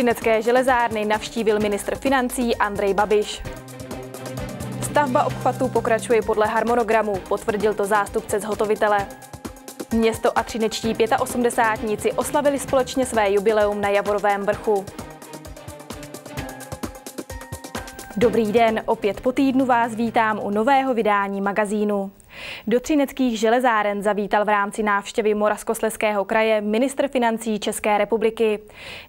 Třinecké železárny navštívil ministr financí Andrej Babiš. Stavba obchvatu pokračuje podle harmonogramu, potvrdil to zástupce zhotovitele. Město a třinečtí 85 oslavili společně své jubileum na Javorovém vrchu. Dobrý den, opět po týdnu vás vítám u nového vydání magazínu. Do třineckých železáren zavítal v rámci návštěvy Moravskosleského kraje ministr financí České republiky.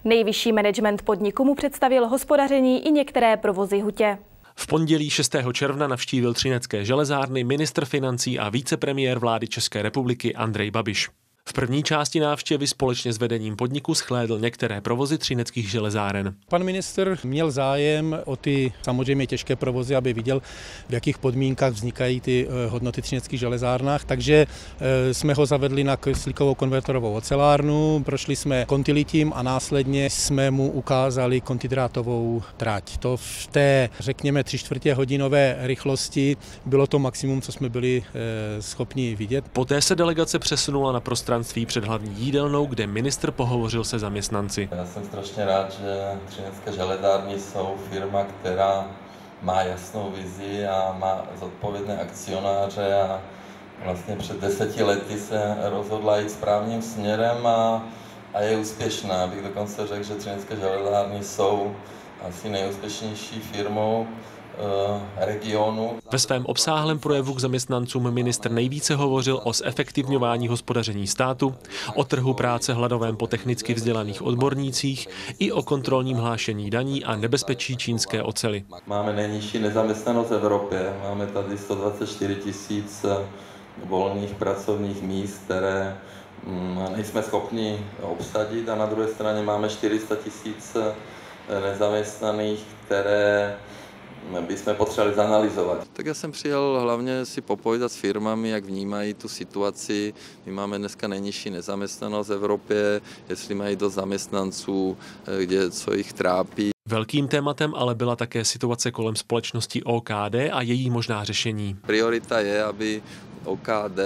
Nejvyšší management podniku mu představil hospodaření i některé provozy hutě. V pondělí 6. června navštívil třinecké železárny ministr financí a vicepremiér vlády České republiky Andrej Babiš. V první části návštěvy společně s vedením podniku schlédl některé provozy třineckých železáren. Pan minister měl zájem o ty samozřejmě těžké provozy, aby viděl, v jakých podmínkách vznikají ty eh, hodnoty třineckých železárnách, takže eh, jsme ho zavedli na kyslíkovou konvertorovou ocelárnu, prošli jsme kontilitím a následně jsme mu ukázali kontidrátovou trať. To v té, řekněme, tři čtvrtě hodinové rychlosti bylo to maximum, co jsme byli eh, schopni vidět. Poté se delegace přesunula na prostranství prostranství před hlavní jídelnou, kde ministr pohovořil se zaměstnanci. Já jsem strašně rád, že Třinecké železárny jsou firma, která má jasnou vizi a má zodpovědné akcionáře a vlastně před deseti lety se rozhodla jít správným směrem a, a je úspěšná. Bych dokonce řekl, že Třinecké železárny jsou asi nejúspěšnější firmou regionu. Ve svém obsáhlém projevu k zaměstnancům ministr nejvíce hovořil o zefektivňování hospodaření státu, o trhu práce hladovém po technicky vzdělaných odbornících i o kontrolním hlášení daní a nebezpečí čínské ocely. Máme nejnižší nezaměstnanost v Evropě, máme tady 124 tisíc eh, volných pracovních míst, které mm, nejsme schopni obsadit a na druhé straně máme 400 tisíc eh, nezaměstnaných, které bychom potřebovali zanalizovat. Tak já jsem přijel hlavně si popovídat s firmami, jak vnímají tu situaci. My máme dneska nejnižší nezaměstnanost v Evropě, jestli mají do zaměstnanců, eh, kde, co jich trápí. Velkým tématem ale byla také situace kolem společnosti OKD a její možná řešení. Priorita je, aby OKD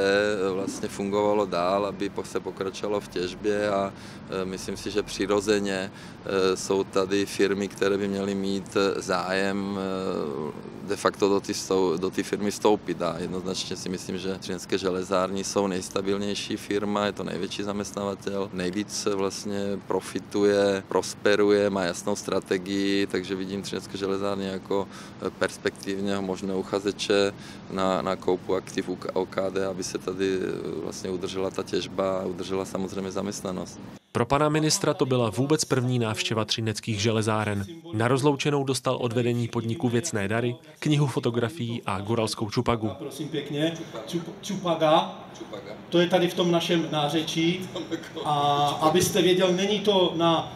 vlastně fungovalo dál, aby se pokračovalo v těžbě a e, myslím si, že přirozeně e, jsou tady firmy, které by měly mít zájem de facto do ty, do ty firmy vstoupit a jednoznačně si myslím, že Třinecké železárny jsou nejstabilnější firma, je to největší zaměstnavatel, nejvíc vlastně profituje, prosperuje, má jasnou strategii, takže vidím Třinecké železárny jako perspektivně možného uchazeče na, na koupu aktiv OKD, aby se tady eh, vlastně udržela ta těžba a udržela samozřejmě zaměstnanost. Pro pana ministra to byla vůbec první návštěva třineckých železáren. Na rozloučenou dostal od vedení podniku věcné dary, knihu fotografií a goralskou čupagu. Prosím pěkně, čup, čupaga, to je tady v tom našem nářečí. A abyste věděl, není to na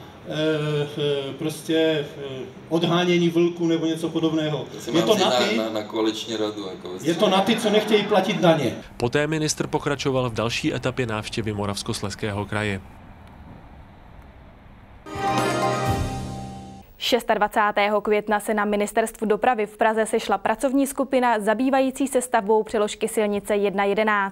prostě eh, odhánění vlku nebo něco podobného. Je to na ty, na, na koaliční radu. Jako je to na ty, co nechtějí platit daně. Poté ministr pokračoval v další etapě návštěvy Moravskosleského kraje. 26. května se na ministerstvu dopravy v Praze sešla pracovní skupina zabývající se stavbou přeložky silnice 1.11.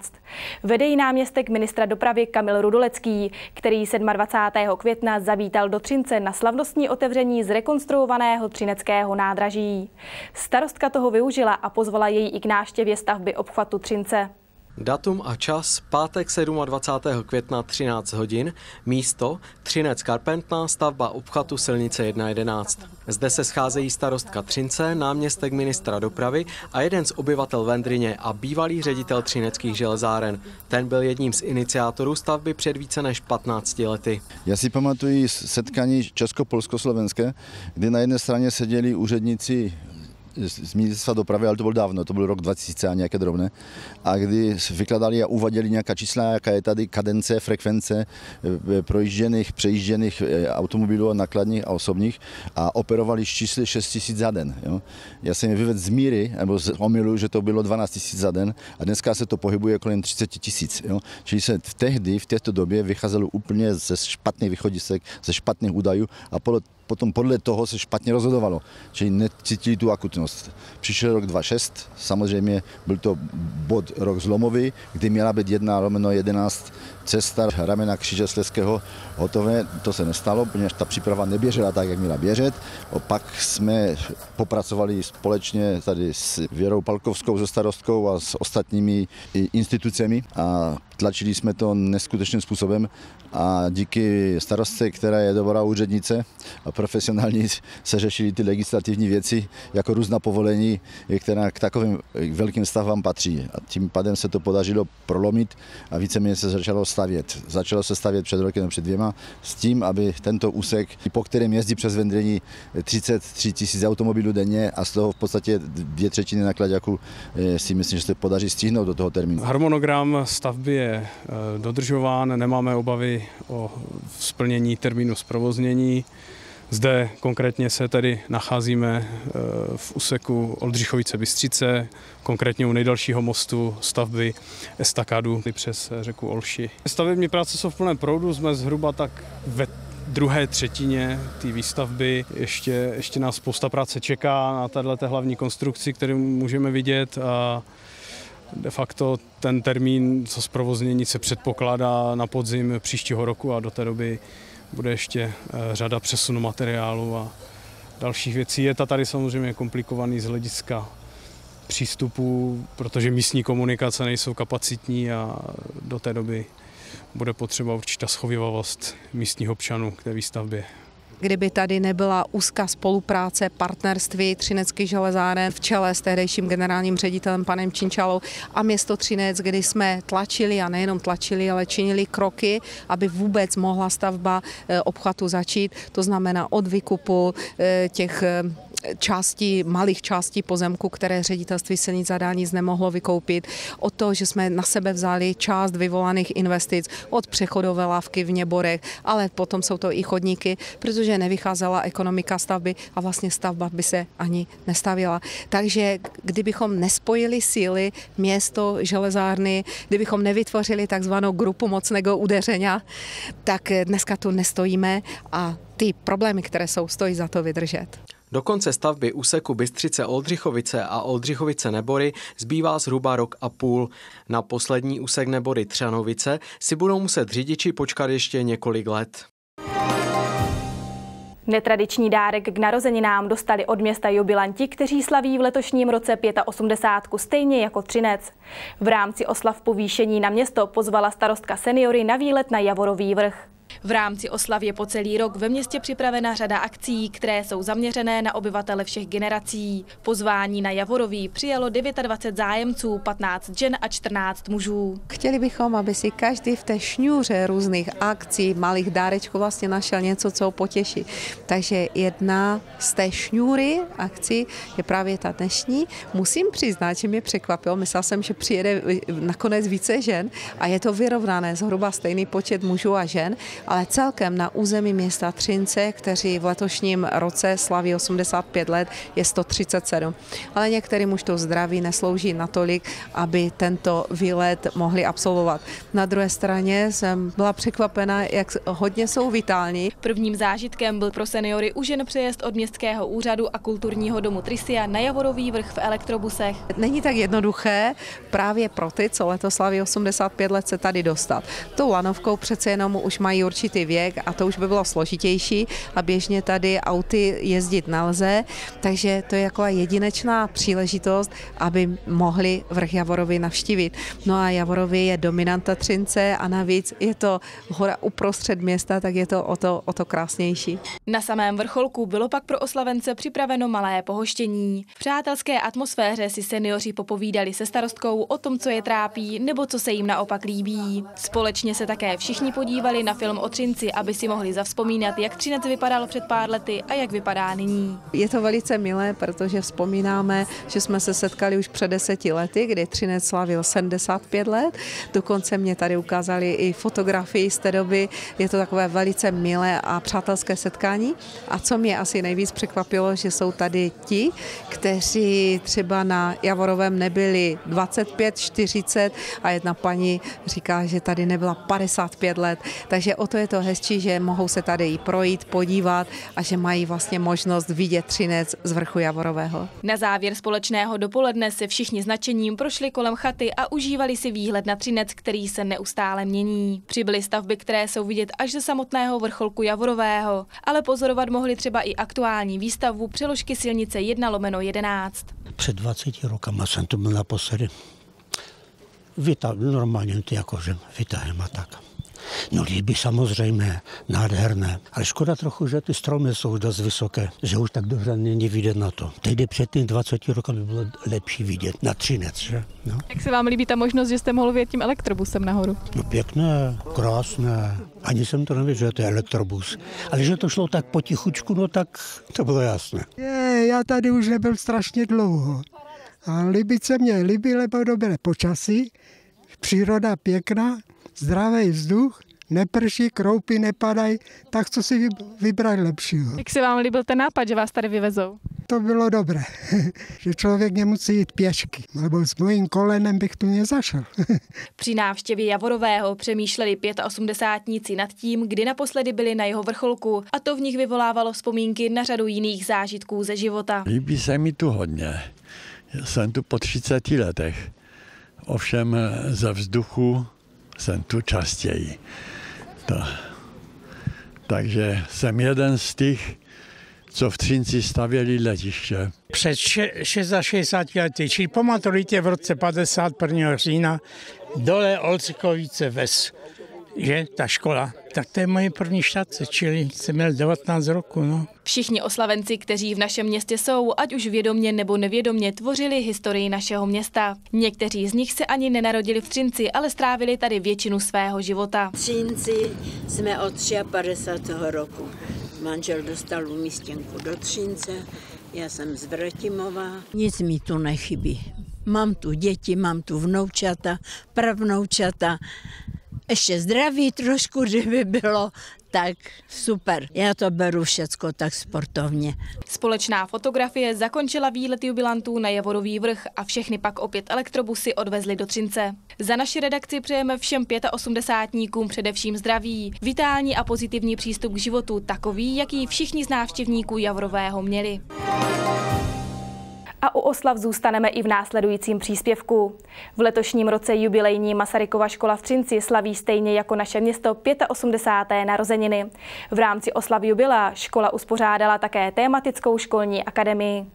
Vede náměstek ministra dopravy Kamil Rudolecký, který 27. května zavítal do Třince na slavnostní otevření zrekonstruovaného třineckého nádraží. Starostka toho využila a pozvala jej i k náštěvě stavby obchvatu Třince. Datum a čas pátek 27. května 13 hodin, místo Třinec Karpentná, stavba obchatu silnice 111. Zde se scházejí starostka Třince, náměstek ministra dopravy a jeden z obyvatel Vendrině a bývalý ředitel třineckých železáren. Ten byl jedním z iniciátorů stavby před více než 15 lety. Já si pamatuju setkání česko-polsko-slovenské, kdy na jedné straně seděli úředníci z ministerstva dopravy, ale to bylo dávno, to byl rok 2000 a nějaké drobné. A kdy vykladali a uvaděli nějaká čísla, jaká je tady kadence, frekvence eh, projížděných, přejížděných eh, automobilů nakladních a osobních a operovali s čísly 6 tisíc za den. Jo. Já jsem je vyvedl z míry, nebo z omilu, že to bylo 12 tisíc za den a dneska se to pohybuje kolem 30 tisíc. Čili se tehdy, v této době vycházelo úplně ze špatných východisek, ze špatných údajů a podle potom podle toho se špatně rozhodovalo, čili necítili tu akutnost. Přišel rok 2006, samozřejmě byl to bod rok zlomový, kdy měla být jedna lomeno 11 cesta ramena kříže Sleského hotové. To se nestalo, protože ta příprava neběžela tak, jak měla běžet. Opak jsme popracovali společně tady s Věrou Palkovskou, se starostkou a s ostatními institucemi a tlačili jsme to neskutečným způsobem a díky starostce, která je dobrá úřednice a profesionální, se řešily ty legislativní věci, jako různá povolení, která k takovým velkým stavám patří. A tím pádem se to podařilo prolomit a víceméně se začalo stavět. Začalo se stavět před rokem, před dvěma, s tím, aby tento úsek, po kterém jezdí přes Vendrení 33 tisíc automobilů denně a z toho v podstatě dvě třetiny nakladáků eh, si myslím, že se podaří stihnout do toho termínu. Harmonogram stavby je eh, dodržován, nemáme obavy o splnění termínu zprovoznění. Zde konkrétně se tedy nacházíme eh, v úseku Oldřichovice Bystřice, konkrétně u nejdalšího mostu stavby estakadu přes řeku Olši. Stavební práce jsou v plném proudu, jsme zhruba tak ve druhé třetině té výstavby. Ještě, ještě nás spousta práce čeká na této hlavní konstrukci, kterou můžeme vidět a de facto ten termín, co zprovoznění se předpokládá na podzim příštího roku a do té doby bude ještě eh, řada přesunu materiálu a dalších věcí. Je to tady samozřejmě komplikovaný z hlediska přístupu, protože místní komunikace nejsou kapacitní a do té doby bude potřeba určitá schovivavost místních občanů k té výstavbě kdyby tady nebyla úzká spolupráce, partnerství Třinecký železáren v čele s tehdejším generálním ředitelem panem Činčalou a město Třinec, kdy jsme tlačili a nejenom tlačili, ale činili kroky, aby vůbec mohla stavba eh, obchvatu začít. To znamená od výkupu eh, těch eh, části, malých částí pozemku, které ředitelství silnic a dálnic nemohlo vykoupit, o to, že jsme na sebe vzali část vyvolaných investic od přechodové lávky v Něborech, ale potom jsou to i chodníky, protože nevycházela ekonomika stavby a vlastně stavba by se ani nestavila. Takže kdybychom nespojili síly město, železárny, kdybychom nevytvořili takzvanou grupu mocného udeření, tak dneska tu nestojíme a ty problémy, které jsou, stojí za to vydržet. Do konce stavby úseku Bystřice Oldřichovice a Oldřichovice Nebory zbývá zhruba rok a půl. Na poslední úsek Nebory Třanovice si budou muset řidiči počkat ještě několik let. Netradiční dárek k narozeninám dostali od města jubilanti, kteří slaví v letošním roce 85 stejně jako Třinec. V rámci oslav povýšení na město pozvala starostka seniory na výlet na Javorový vrch. V rámci oslav je po celý rok ve městě připravena řada akcí, které jsou zaměřené na obyvatele všech generací. Pozvání na Javorový přijalo 29 zájemců, 15 žen a 14 mužů. Chtěli bychom, aby si každý v té šňůře různých akcí, malých dárečků vlastně našel něco, co ho potěší. Takže jedna z té šňůry akcí je právě ta dnešní. Musím přiznat, že mě překvapilo. Myslel jsem, že přijede nakonec více žen a je to vyrovnané, zhruba stejný počet mužů a žen ale celkem na území města Třince, kteří v letošním roce slaví 85 let, je 137. Ale některým už to zdraví neslouží natolik, aby tento výlet mohli absolvovat. Na druhé straně jsem byla překvapena, jak hodně jsou vitální. Prvním zážitkem byl pro seniory už jen přejezd od městského úřadu a kulturního domu Trisia na Javorový vrch v elektrobusech. Není tak jednoduché právě pro ty, co letos slaví 85 let, se tady dostat. Tou lanovkou přece jenom už mají určitý věk a to už by bylo složitější a běžně tady auty jezdit nelze, takže to je jako jedinečná příležitost, aby mohli vrch Javorovi navštívit. No a Javorovy je dominanta Třince a navíc je to hora uprostřed města, tak je to o to, o to krásnější. Na samém vrcholku bylo pak pro oslavence připraveno malé pohoštění. V přátelské atmosféře si seniori popovídali se starostkou o tom, co je trápí nebo co se jim naopak líbí. Společně se také všichni podívali na film o Třinci, aby si mohli zavzpomínat, jak Třinec vypadal před pár lety a jak vypadá nyní. Je to velice milé, protože vzpomínáme, že jsme se setkali už před deseti lety, kdy Třinec slavil 75 let. Dokonce mě tady ukázali i fotografii z té doby. Je to takové velice milé a přátelské setkání. A co mě asi nejvíc překvapilo, že jsou tady ti, kteří třeba na Javorovém nebyli 25, 40 a jedna paní říká, že tady nebyla 55 let. Takže o o to je to hezčí, že mohou se tady i projít, podívat a že mají vlastně možnost vidět Třinec z vrchu Javorového. Na závěr společného dopoledne se všichni značením prošli kolem chaty a užívali si výhled na Třinec, který se neustále mění. Přibyly stavby, které jsou vidět až ze samotného vrcholku Javorového, ale pozorovat mohli třeba i aktuální výstavbu přeložky silnice 1 lomeno 11. Před 20 rokama jsem tu byl naposledy. Vita, normálně ty jakože vytahem a tak. No líbí samozřejmě, nádherné. Ale škoda trochu, že ty stromy jsou dost vysoké, že už tak dobře není vidět na to. Tehdy před tím 20 roky by bylo lepší vidět na Třinec, že? No. Jak se vám líbí ta možnost, že jste mohl vyjet tím elektrobusem nahoru? No pěkné, krásné. Ani jsem to nevěděl, že to je elektrobus. Ale že to šlo tak potichučku, no tak to bylo jasné. Je, já tady už nebyl strašně dlouho. A líbit se mě líbí, lebo dobré počasí, příroda pěkná, zdravý vzduch, neprší, kroupy nepadají, tak co si vybrat lepšího. Jak se vám líbil ten nápad, že vás tady vyvezou? To bylo dobré, že člověk nemusí jít pěšky, nebo s mojím kolenem bych tu nezašel. Při návštěvě Javorového přemýšleli 85 nad tím, kdy naposledy byli na jeho vrcholku a to v nich vyvolávalo vzpomínky na řadu jiných zážitků ze života. Líbí se mi tu hodně. Jsem tu po 30 letech. Ovšem ze vzduchu jsem tu častěji. To. Takže jsem jeden z těch, co v Třinci stavěli letiště. Před 66 lety, čili po maturitě v roce 51. října, dole Olcikovice Ves, že ta škola. Tak to je moje první štace, čili jsem měl 19 roku. No. Všichni oslavenci, kteří v našem městě jsou, ať už vědomně nebo nevědomně, tvořili historii našeho města. Někteří z nich se ani nenarodili v Třinci, ale strávili tady většinu svého života. V Třinci jsme od 53. roku. Manžel dostal umístěnku do Třince, já jsem z Vratimova. Nic mi tu nechybí. Mám tu děti, mám tu vnoučata, pravnoučata ještě zdraví trošku, kdyby bylo, tak super. Já to beru všecko tak sportovně. Společná fotografie zakončila výlet jubilantů na Javorový vrch a všechny pak opět elektrobusy odvezli do Třince. Za naši redakci přejeme všem 85níkům především zdraví, vitální a pozitivní přístup k životu, takový, jaký všichni z návštěvníků Javorového měli a u oslav zůstaneme i v následujícím příspěvku. V letošním roce jubilejní Masarykova škola v Třinci slaví stejně jako naše město 85. narozeniny. V rámci oslav jubila škola uspořádala také tématickou školní akademii.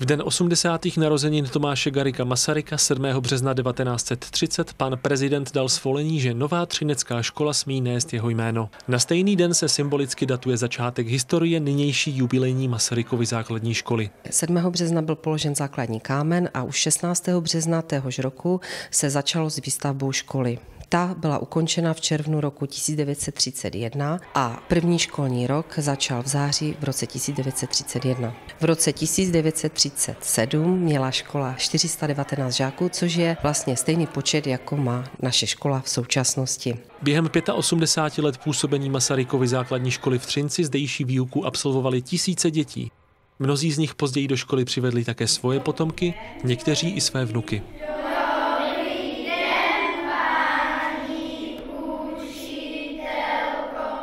V den 80. narozenin Tomáše Garika Masaryka 7. března 1930 pan prezident dal svolení, že nová třinecká škola smí nést jeho jméno. Na stejný den se symbolicky datuje začátek historie nynější jubilejní Masarykovy základní školy. 7. března byl položen základní kámen a už 16. března téhož roku se začalo s výstavbou školy. Ta byla ukončena v červnu roku 1931 a první školní rok začal v září v roce 1931. V roce 1937 měla škola 419 žáků, což je vlastně stejný počet, jako má naše škola v současnosti. Během 85 let působení Masarykovy základní školy v Třinci zdejší výuku absolvovali tisíce dětí. Mnozí z nich později do školy přivedli také svoje potomky, někteří i své vnuky.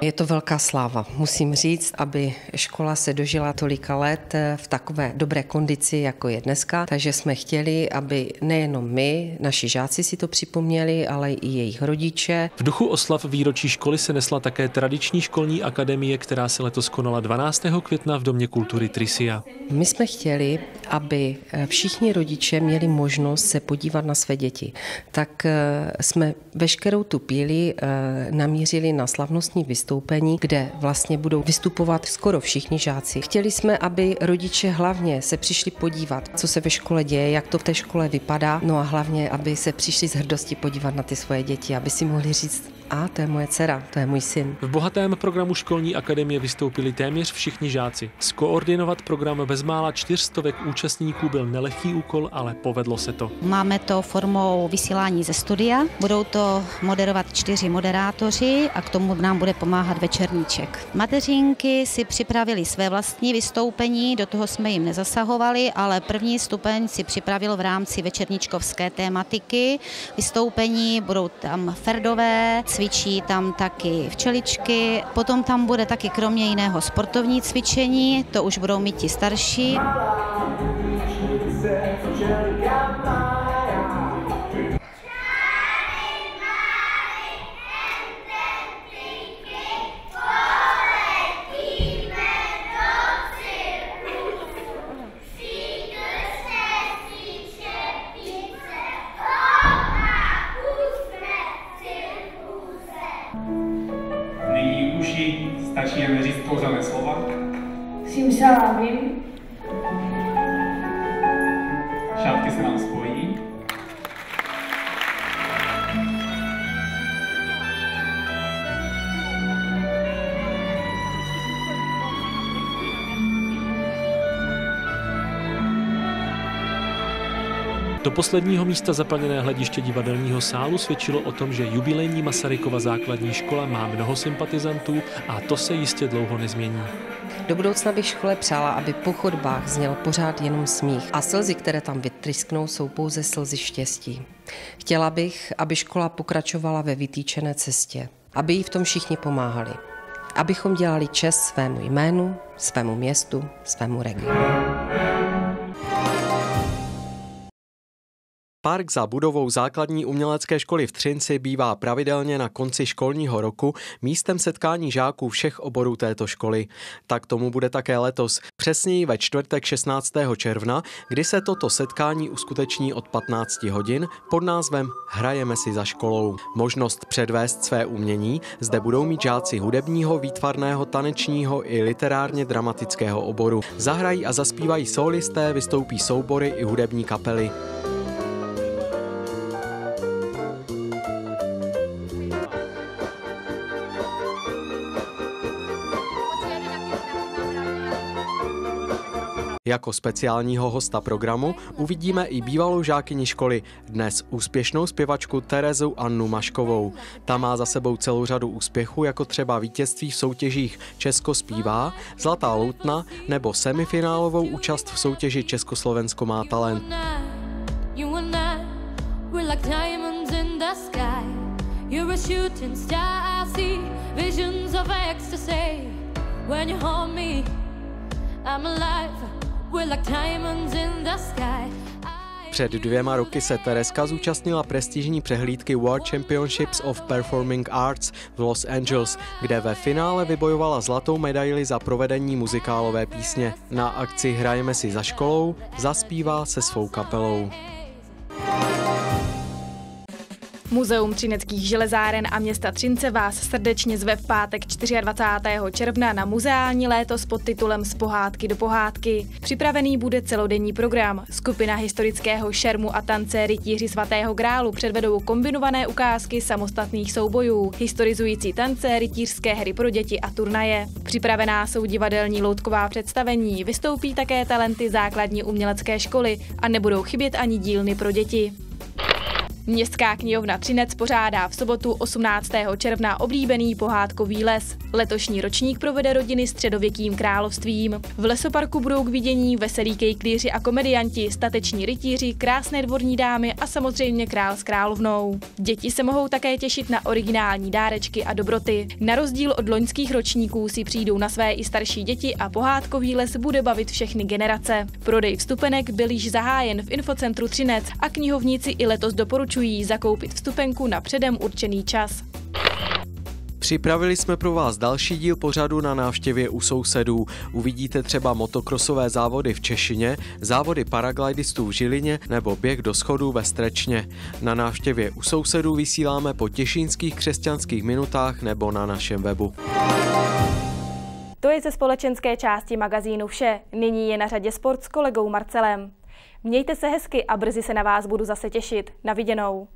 Je to velká sláva. Musím říct, aby škola se dožila tolika let v takové dobré kondici, jako je dneska. Takže jsme chtěli, aby nejenom my, naši žáci si to připomněli, ale i jejich rodiče. V duchu oslav výročí školy se nesla také tradiční školní akademie, která se letos konala 12. května v Domě kultury Trisia. My jsme chtěli, aby všichni rodiče měli možnost se podívat na své děti. Tak eh, jsme veškerou tu píli eh, namířili na slavnostní vystoupení vystoupení, kde vlastně budou vystupovat skoro všichni žáci. Chtěli jsme, aby rodiče hlavně se přišli podívat, co se ve škole děje, jak to v té škole vypadá, no a hlavně, aby se přišli z hrdosti podívat na ty svoje děti, aby si mohli říct, a to je moje dcera, to je můj syn. V bohatém programu školní akademie vystoupili téměř všichni žáci. Skoordinovat program bezmála čtyřstovek účastníků byl nelehký úkol, ale povedlo se to. Máme to formou vysílání ze studia. Budou to moderovat čtyři moderátoři a k tomu nám bude pomáhat večerníček. Mateřinky si připravili své vlastní vystoupení, do toho jsme jim nezasahovali, ale první stupeň si připravil v rámci večerníčkovské tématiky. Vystoupení budou tam ferdové, cvičí tam taky včeličky, potom tam bude taky kromě jiného sportovní cvičení, to už budou mít ti starší. Do posledního místa zaplněné hlediště divadelního sálu svědčilo o tom, že jubilejní Masarykova základní škola má mnoho sympatizantů a to se jistě dlouho nezmění. Do budoucna bych škole přála, aby po chodbách zněl pořád jenom smích a slzy, které tam vytrysknou, jsou pouze slzy štěstí. Chtěla bych, aby škola pokračovala ve vytýčené cestě, aby jí v tom všichni pomáhali, abychom dělali čest svému jménu, svému městu, svému regionu. Park za budovou základní umělecké školy v Třinci bývá pravidelně na konci školního roku místem setkání žáků všech oborů této školy. Tak tomu bude také letos, přesněji ve čtvrtek 16. června, kdy se toto setkání uskuteční od 15 hodin pod názvem Hrajeme si za školou. Možnost předvést své umění zde budou mít žáci hudebního, výtvarného, tanečního i literárně dramatického oboru. Zahrají a zaspívají solisté, vystoupí soubory i hudební kapely. Jako speciálního hosta programu uvidíme i bývalou žákyni školy, dnes úspěšnou zpěvačku Terezu Annu Maškovou. Ta má za sebou celou řadu úspěchů, jako třeba vítězství v soutěžích Česko zpívá, Zlatá loutna nebo semifinálovou účast v soutěži Československo má talent. You're a shooting star, I see visions of ecstasy. When you hold me, I'm alive. Před dvěma roky se Tereska zúčastnila prestižní přehlídky World Championships of Performing Arts v Los Angeles, kde ve finále vybojovala zlatou medaili za provedení muzikálové písně. Na akci Hrajeme si za školou zaspívá se svou kapelou. Muzeum třineckých železáren a města Třince vás srdečně zve v pátek 24. června na muzeální léto s podtitulem Z pohádky do pohádky. Připravený bude celodenní program. Skupina historického šermu a tance rytíři svatého grálu předvedou kombinované ukázky samostatných soubojů, historizující tance, rytířské hry pro děti a turnaje. Připravená jsou divadelní loutková představení, vystoupí také talenty základní umělecké školy a nebudou chybět ani dílny pro děti. Městská knihovna Třinec pořádá v sobotu 18. června oblíbený pohádkový les. Letošní ročník provede rodiny středověkým královstvím. V lesoparku budou k vidění veselí kejklíři a komedianti, stateční rytíři, krásné dvorní dámy a samozřejmě král s královnou. Děti se mohou také těšit na originální dárečky a dobroty. Na rozdíl od loňských ročníků si přijdou na své i starší děti a pohádkový les bude bavit všechny generace. Prodej vstupenek byl již zahájen v infocentru Třinec a knihovníci i letos doporučují doporučují zakoupit vstupenku na předem určený čas. Připravili jsme pro vás další díl pořadu na návštěvě u sousedů. Uvidíte třeba motokrosové závody v Češině, závody paraglidistů v Žilině nebo běh do schodů ve Strečně. Na návštěvě u sousedů vysíláme po těšínských křesťanských minutách nebo na našem webu. To je ze společenské části magazínu vše. Nyní je na řadě sport s kolegou Marcelem. Mějte se hezky a brzy se na vás budu zase těšit. Na viděnou.